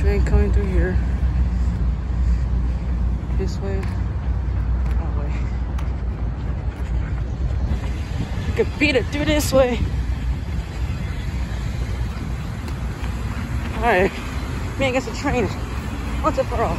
Train coming through here. This way. That way. You could beat it through this way. Alright. Me against the train. Once and for all.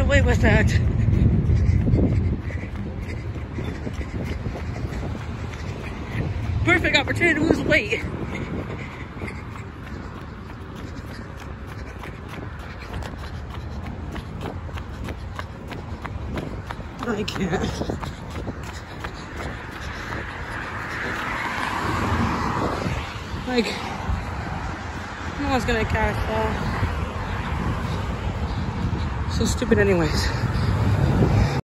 Get away with that. Perfect opportunity to lose weight. I can't. Like, no one's gonna catch that. So stupid anyways.